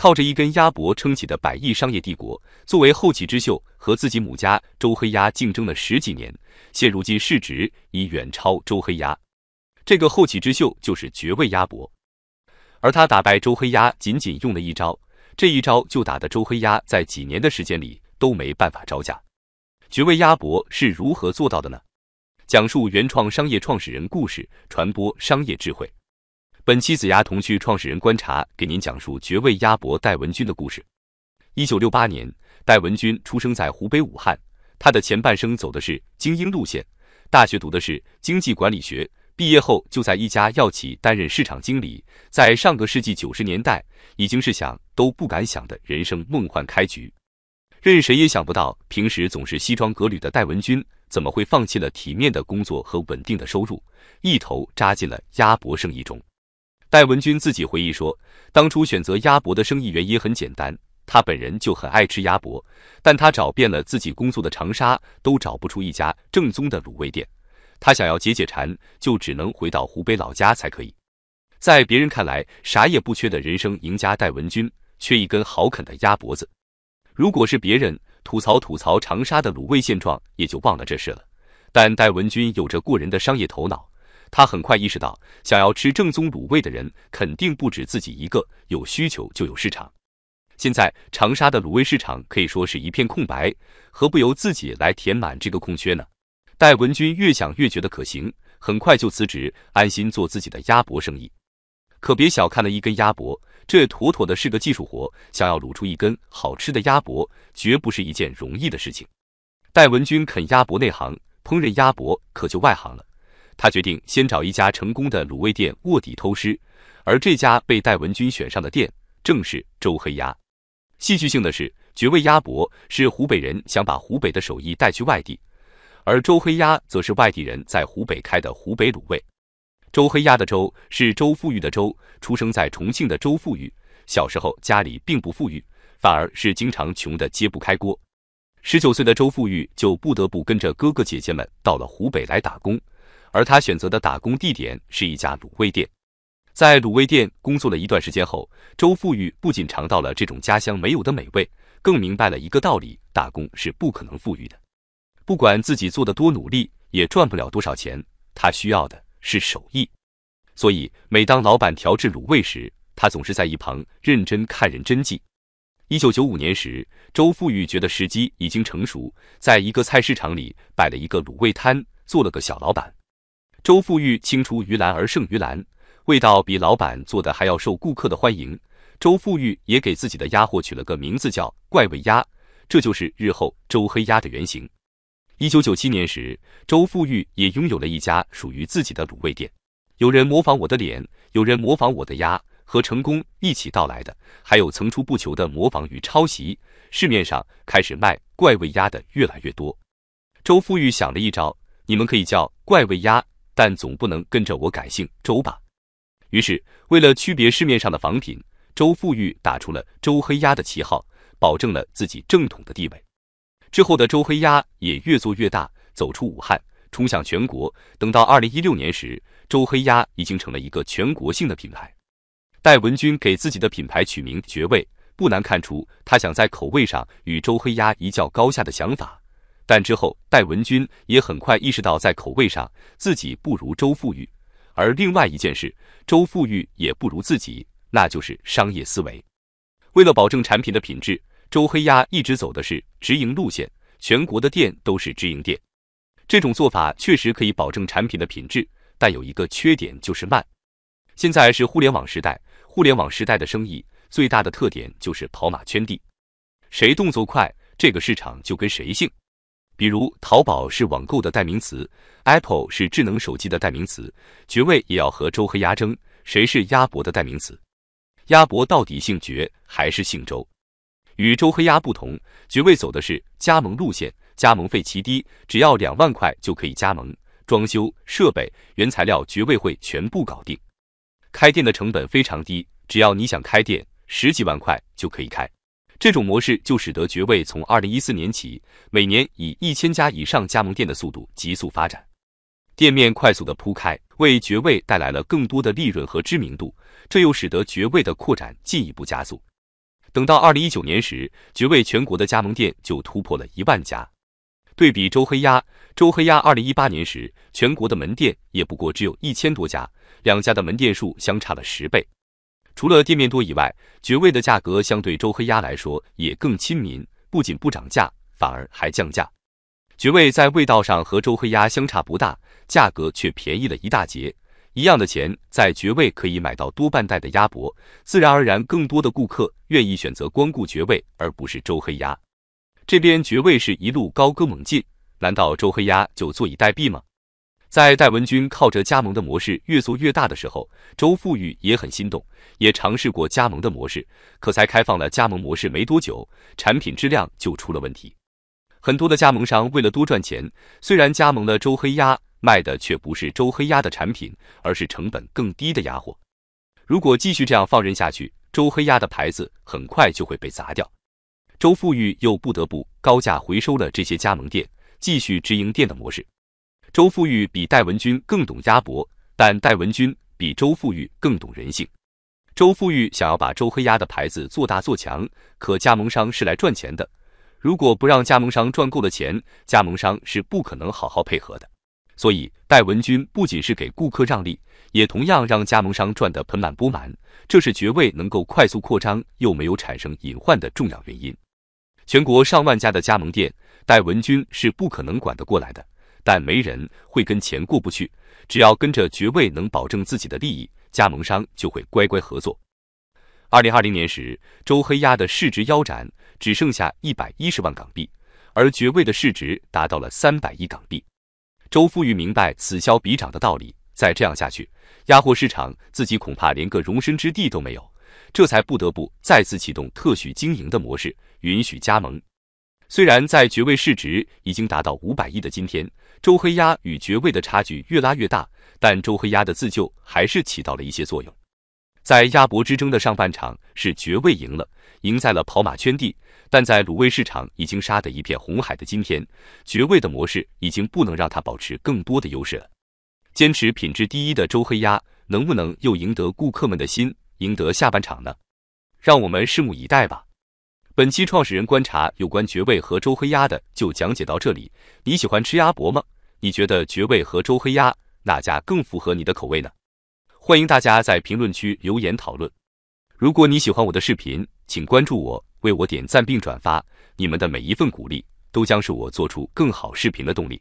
靠着一根鸭脖撑起的百亿商业帝国，作为后起之秀，和自己母家周黑鸭竞争了十几年，现如今市值已远超周黑鸭。这个后起之秀就是绝味鸭脖，而他打败周黑鸭仅仅用了一招，这一招就打得周黑鸭在几年的时间里都没办法招架。绝味鸭脖是如何做到的呢？讲述原创商业创始人故事，传播商业智慧。本期子牙童趣创始人观察给您讲述绝味鸭脖戴文军的故事。一九六八年，戴文军出生在湖北武汉，他的前半生走的是精英路线，大学读的是经济管理学，毕业后就在一家药企担任市场经理。在上个世纪九十年代，已经是想都不敢想的人生梦幻开局。任谁也想不到，平时总是西装革履的戴文军。怎么会放弃了体面的工作和稳定的收入，一头扎进了鸭脖生意中？戴文军自己回忆说，当初选择鸭脖的生意原因很简单，他本人就很爱吃鸭脖，但他找遍了自己工作的长沙，都找不出一家正宗的卤味店。他想要解解馋，就只能回到湖北老家才可以。在别人看来啥也不缺的人生赢家戴文军，缺一根好啃的鸭脖子。如果是别人，吐槽吐槽长沙的卤味现状，也就忘了这事了。但戴文军有着过人的商业头脑，他很快意识到，想要吃正宗卤味的人肯定不止自己一个，有需求就有市场。现在长沙的卤味市场可以说是一片空白，何不由自己来填满这个空缺呢？戴文军越想越觉得可行，很快就辞职，安心做自己的鸭脖生意。可别小看了一根鸭脖。这妥妥的是个技术活，想要卤出一根好吃的鸭脖，绝不是一件容易的事情。戴文军啃鸭脖内行，烹饪鸭脖可就外行了。他决定先找一家成功的卤味店卧底偷师，而这家被戴文军选上的店正是周黑鸭。戏剧性的是，绝味鸭脖是湖北人想把湖北的手艺带去外地，而周黑鸭则是外地人在湖北开的湖北卤味。周黑鸭的周是周富裕的周，出生在重庆的周富裕，小时候家里并不富裕，反而是经常穷得揭不开锅。十九岁的周富裕就不得不跟着哥哥姐姐们到了湖北来打工，而他选择的打工地点是一家卤味店。在卤味店工作了一段时间后，周富裕不仅尝到了这种家乡没有的美味，更明白了一个道理：打工是不可能富裕的。不管自己做的多努力，也赚不了多少钱。他需要的。是手艺，所以每当老板调制卤味时，他总是在一旁认真看人真迹。一九九五年时，周富裕觉得时机已经成熟，在一个菜市场里摆了一个卤味摊，做了个小老板。周富裕青出于蓝而胜于蓝，味道比老板做的还要受顾客的欢迎。周富裕也给自己的鸭货取了个名字叫“怪味鸭”，这就是日后周黑鸭的原型。一九九七年时，周富裕也拥有了一家属于自己的卤味店。有人模仿我的脸，有人模仿我的鸭，和成功一起到来的，还有层出不穷的模仿与抄袭。市面上开始卖怪味鸭的越来越多。周富裕想了一招：你们可以叫怪味鸭，但总不能跟着我改姓周吧？于是，为了区别市面上的仿品，周富裕打出了周黑鸭的旗号，保证了自己正统的地位。之后的周黑鸭也越做越大，走出武汉，冲向全国。等到二零一六年时，周黑鸭已经成了一个全国性的品牌。戴文军给自己的品牌取名“绝味”，不难看出他想在口味上与周黑鸭一较高下的想法。但之后，戴文军也很快意识到，在口味上自己不如周富裕，而另外一件事，周富裕也不如自己，那就是商业思维。为了保证产品的品质。周黑鸭一直走的是直营路线，全国的店都是直营店。这种做法确实可以保证产品的品质，但有一个缺点就是慢。现在是互联网时代，互联网时代的生意最大的特点就是跑马圈地，谁动作快，这个市场就跟谁姓。比如淘宝是网购的代名词，Apple 是智能手机的代名词，绝味也要和周黑鸭争，谁是鸭脖的代名词？鸭脖到底姓绝还是姓周？与周黑鸭不同，绝味走的是加盟路线，加盟费极低，只要两万块就可以加盟，装修、设备、原材料绝味会全部搞定。开店的成本非常低，只要你想开店，十几万块就可以开。这种模式就使得绝味从二零一四年起，每年以一千家以上加盟店的速度急速发展，店面快速的铺开，为绝味带来了更多的利润和知名度，这又使得绝味的扩展进一步加速。等到二零一九年时，绝味全国的加盟店就突破了一万家。对比周黑鸭，周黑鸭二零一八年时全国的门店也不过只有一千多家，两家的门店数相差了十倍。除了店面多以外，绝味的价格相对周黑鸭来说也更亲民，不仅不涨价，反而还降价。绝味在味道上和周黑鸭相差不大，价格却便宜了一大截。一样的钱，在绝味可以买到多半袋的鸭脖，自然而然，更多的顾客愿意选择光顾绝味而不是周黑鸭。这边绝味是一路高歌猛进，难道周黑鸭就坐以待毙吗？在戴文军靠着加盟的模式越做越大的时候，周富裕也很心动，也尝试过加盟的模式。可才开放了加盟模式没多久，产品质量就出了问题。很多的加盟商为了多赚钱，虽然加盟了周黑鸭，卖的却不是周黑鸭的产品，而是成本更低的鸭货。如果继续这样放任下去，周黑鸭的牌子很快就会被砸掉。周富裕又不得不高价回收了这些加盟店，继续直营店的模式。周富裕比戴文军更懂鸭脖，但戴文军比周富裕更懂人性。周富裕想要把周黑鸭的牌子做大做强，可加盟商是来赚钱的，如果不让加盟商赚够了钱，加盟商是不可能好好配合的。所以，戴文军不仅是给顾客让利，也同样让加盟商赚得盆满钵满。这是绝味能够快速扩张又没有产生隐患的重要原因。全国上万家的加盟店，戴文军是不可能管得过来的。但没人会跟钱过不去，只要跟着绝味能保证自己的利益，加盟商就会乖乖合作。二零二零年时，周黑鸭的市值腰斩，只剩下一百一十万港币，而绝味的市值达到了三百亿港币。周富裕明白此消彼长的道理，再这样下去，鸭货市场自己恐怕连个容身之地都没有，这才不得不再次启动特许经营的模式，允许加盟。虽然在绝味市值已经达到五百亿的今天，周黑鸭与绝味的差距越拉越大，但周黑鸭的自救还是起到了一些作用。在鸭脖之争的上半场是绝味赢了，赢在了跑马圈地；但在卤味市场已经杀得一片红海的今天，绝味的模式已经不能让它保持更多的优势了。坚持品质第一的周黑鸭能不能又赢得顾客们的心，赢得下半场呢？让我们拭目以待吧。本期创始人观察有关绝味和周黑鸭的就讲解到这里。你喜欢吃鸭脖吗？你觉得绝味和周黑鸭哪家更符合你的口味呢？欢迎大家在评论区留言讨论。如果你喜欢我的视频，请关注我，为我点赞并转发。你们的每一份鼓励都将是我做出更好视频的动力。